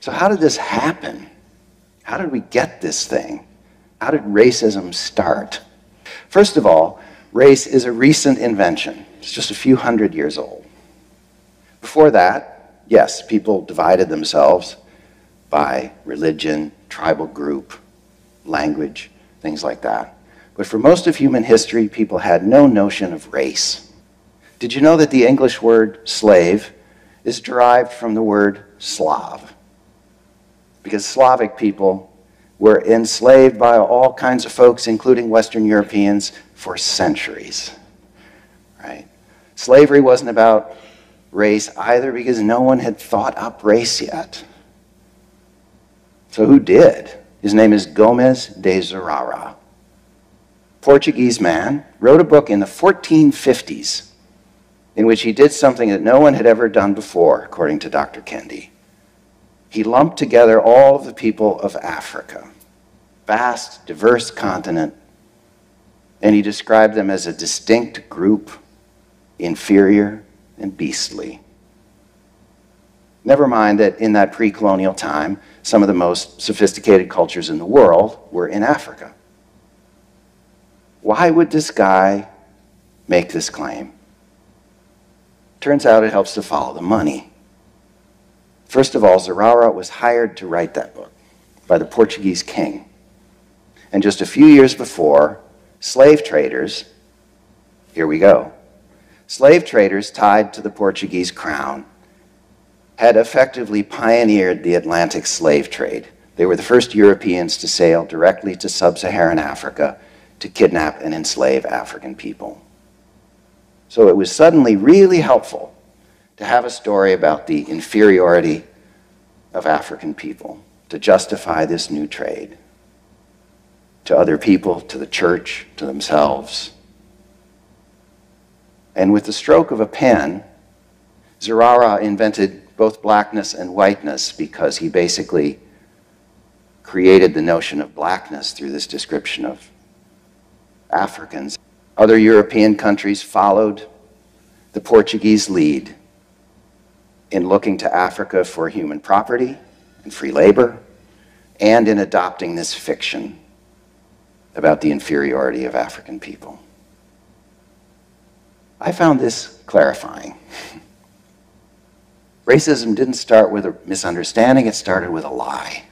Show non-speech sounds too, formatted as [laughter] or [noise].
So, how did this happen? How did we get this thing? How did racism start? First of all, race is a recent invention. It's just a few hundred years old. Before that, yes, people divided themselves by religion, tribal group, language, things like that. But for most of human history, people had no notion of race. Did you know that the English word slave is derived from the word Slav? Because Slavic people were enslaved by all kinds of folks, including Western Europeans, for centuries. Right? Slavery wasn't about race either because no one had thought up race yet. So who did? His name is Gomes de Zurara. Portuguese man, wrote a book in the 1450s in which he did something that no one had ever done before, according to Dr. Kendi. He lumped together all of the people of Africa, vast, diverse continent, and he described them as a distinct group, inferior and beastly. Never mind that in that pre colonial time, some of the most sophisticated cultures in the world were in Africa. Why would this guy make this claim? Turns out it helps to follow the money. First of all, Zurara was hired to write that book by the Portuguese king. And just a few years before, slave traders, here we go, slave traders tied to the Portuguese crown had effectively pioneered the Atlantic slave trade. They were the first Europeans to sail directly to sub Saharan Africa to kidnap and enslave African people. So it was suddenly really helpful to have a story about the inferiority of African people to justify this new trade to other people, to the church, to themselves. And with the stroke of a pen, Zurara invented both blackness and whiteness because he basically created the notion of blackness through this description of Africans. Other European countries followed the Portuguese lead in looking to Africa for human property and free labor, and in adopting this fiction about the inferiority of African people. I found this clarifying. [laughs] Racism didn't start with a misunderstanding, it started with a lie.